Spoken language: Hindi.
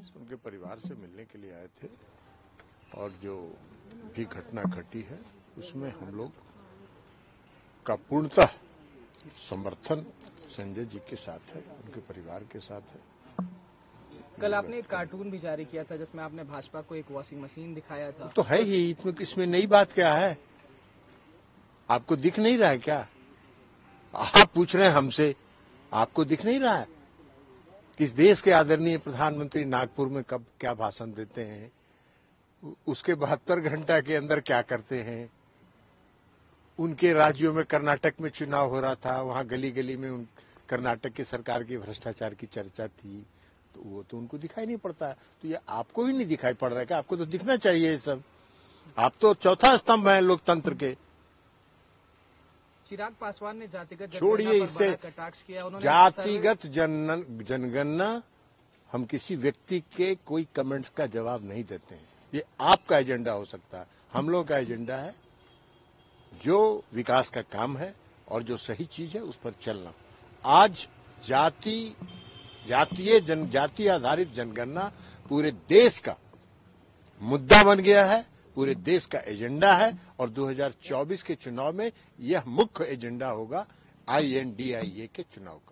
20 उनके परिवार से मिलने के लिए आए थे और जो भी घटना घटी है उसमें हम लोग का पूर्णतः समर्थन संजय जी के साथ है उनके परिवार के साथ है। कल आपने एक कार्टून भी जारी किया था जिसमें आपने भाजपा को एक वॉशिंग मशीन दिखाया था। तो है ही इसमें इसमें नई बात क्या है? आपको दिख नहीं रहा है क्या? आप पूछ रहे हैं हमसे आपको दिख नहीं रहा है? किस देश के आदरणीय प्रधानमंत्री नागपुर में कब क्या भाषण देते हैं? उसके बहत्तर घंटा के अंदर क्या करते हैं? उनके राज्यों में कर्नाटक में चुनाव हो रहा था, वहाँ गली गली में उन, कर्नाटक की सरकार के भ्रष्टाचार की चर्चा थी तो वो तो उनको दिखाई नहीं पड़ता। तो ये आपको भी नहीं दिखाई पड़ रहा है आपको तो दिखना चाहिए ये सब। आप तो चौथा स्तंभ है लोकतंत्र के। चिराग पासवान ने जातिगत छोड़िए इससे कटाक्ष किया। उन्होंने जातिगत जन जनगणना हम किसी व्यक्ति के कोई कमेंट्स का जवाब नहीं देते हैं। ये आपका एजेंडा हो सकता है। हम लोग का एजेंडा है जो विकास का काम है और जो सही चीज़ है उस पर चलना। आज जाति जातीय जन जाति आधारित जनगणना पूरे देश का मुद्दा बन गया है। पूरे देश का एजेंडा है और 2024 के चुनाव में यह मुख्य एजेंडा होगा आईएनडीआईए के चुनाव का।